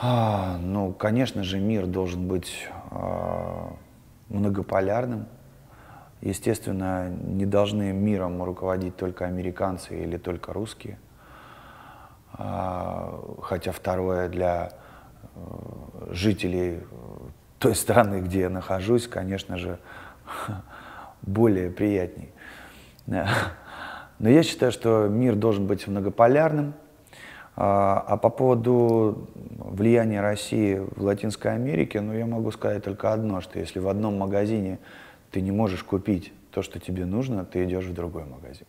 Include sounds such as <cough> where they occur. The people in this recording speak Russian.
А, ну, конечно же, мир должен быть а, многополярным. Естественно, не должны миром руководить только американцы или только русские. А, хотя второе для э, жителей той страны, где я нахожусь, конечно же, <laughs> более приятней. Но я считаю, что мир должен быть многополярным. А, а по поводу влияния России в Латинской Америке, ну, я могу сказать только одно, что если в одном магазине ты не можешь купить то, что тебе нужно, ты идешь в другой магазин.